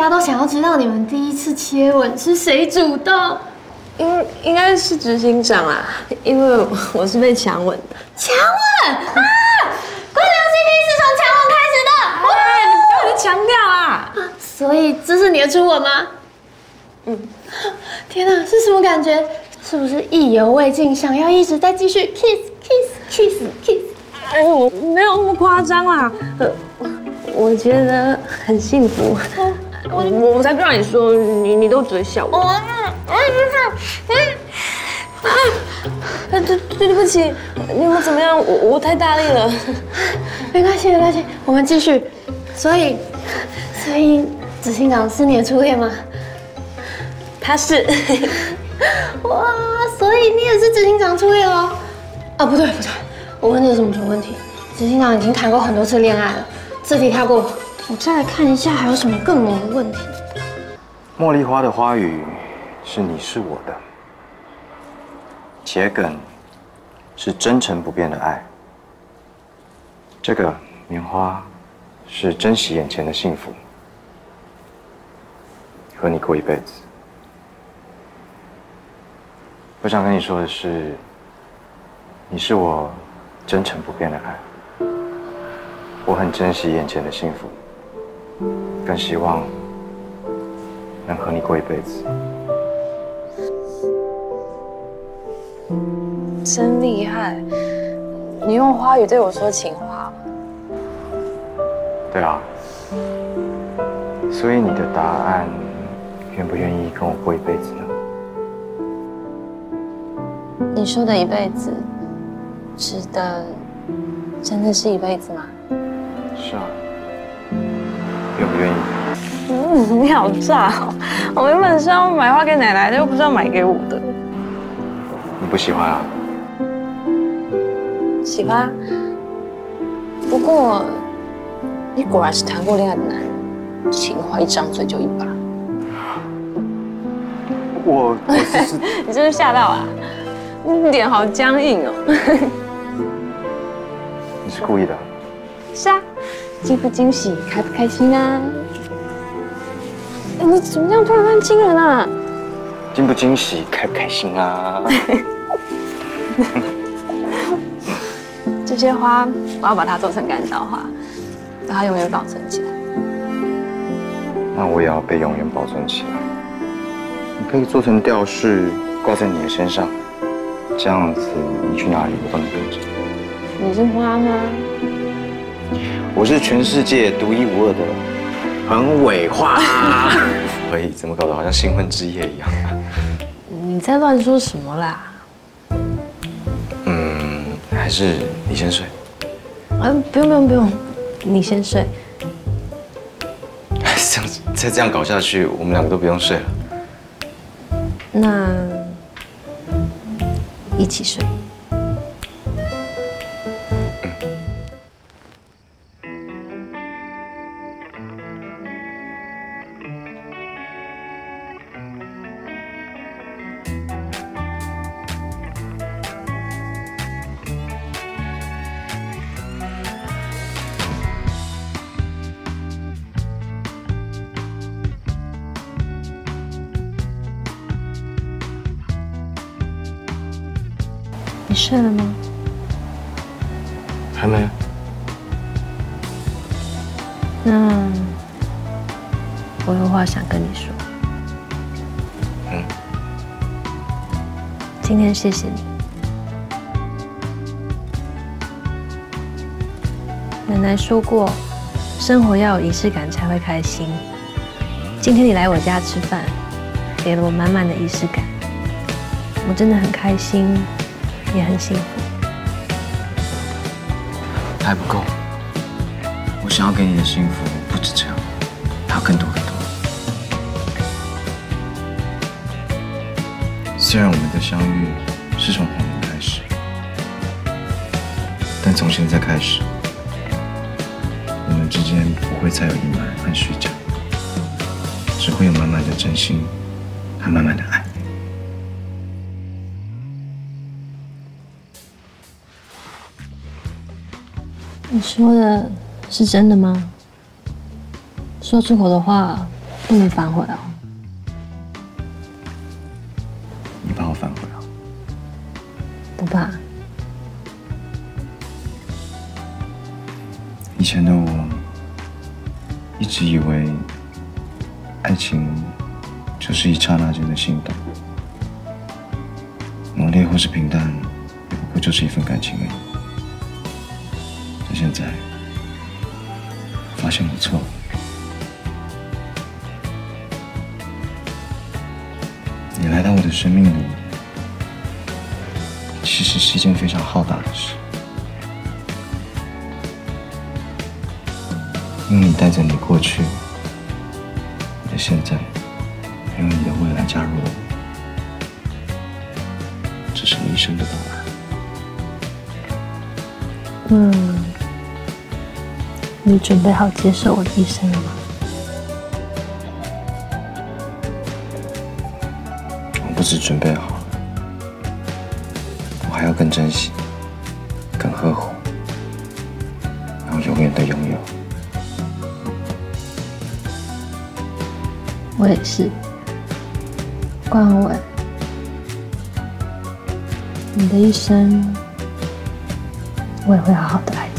家都想要知道你们第一次接吻是谁主动？应应该是执行长啊，因为我是被强吻的。强吻啊！昆良 CP 是从强吻开始的。哎，你不要再强调啊！所以这是你的初吻吗？嗯。天哪，是什么感觉？是不是意犹未尽，想要一直在继续 kiss kiss kiss kiss？哎呦，没有那么夸张啦。呃，我觉得很幸福。我我才不让你说，你你都只会笑我。我我不是，啊，对对对不起，你们怎么样？我我太大力了。没关系没关系，我们继续。所以所以执行长是你的初恋吗？他是。哇，所以你也是执行长初恋哦？啊，不对不对，我问你什么什么问题？执行长已经谈过很多次恋爱了，这题跳过。我再来看一下还有什么更萌的问题。茉莉花的花语是你是我的，桔梗是真诚不变的爱，这个棉花是珍惜眼前的幸福，和你过一辈子。我想跟你说的是，你是我真诚不变的爱，我很珍惜眼前的幸福。更希望能和你过一辈子。真厉害！你用花语对我说情话。对啊。所以你的答案，愿不愿意跟我过一辈子呢？你说的一辈子，指的真的是一辈子吗？是啊。愿不愿意？嗯，你好炸哦！我原本是要买花给奶奶的，又不是要买给我的。你不喜欢啊？喜欢。不过，你果然是谈过恋爱的男人，情话一张嘴就一把。我我是 你真是吓到啊！你脸好僵硬哦。你是故意的？是啊。惊不惊喜，开不开心啊？哎，你怎么这样突然乱亲人啊？惊不惊喜，开不开心啊？这些花，我要把它做成干燥花，把它永远保存起来。那我也要被永远保存起来。你可以做成吊饰，挂在你的身上，这样子你去哪里我都能跟着。你是花吗？我是全世界独一无二的很伟花，喂，怎么搞得好像新婚之夜一样？你在乱说什么啦？嗯，还是你先睡。啊，不用不用不用，你先睡。这样再这样搞下去，我们两个都不用睡了。那一起睡。你睡了吗？还没。那我有话想跟你说。嗯。今天谢谢你。奶奶说过，生活要有仪式感才会开心。今天你来我家吃饭，给了我满满的仪式感，我真的很开心。也很幸福，还不够。我想要给你的幸福不止这样，还有更多更多。虽然我们的相遇是从谎言开始，但从现在开始，我们之间不会再有隐瞒和虚假，只会有满满的真心和满满的爱。你说的是真的吗？说出口的话不能反悔哦。你怕我反悔啊？不怕。以前的我一直以为，爱情就是一刹那间的心动，猛烈或是平淡，也不过就是一份感情而已。但现在，发现我错了。你来到我的生命里，其实是一件非常浩大的事。因为你带着你过去，你的现在，还有你的未来加入了我，这是你一生的到来。嗯，你准备好接受我的一生了吗？我不止准备好了，我还要更珍惜、更呵护，然后永远的拥有。我也是，关伟，你的一生，我也会好好的爱。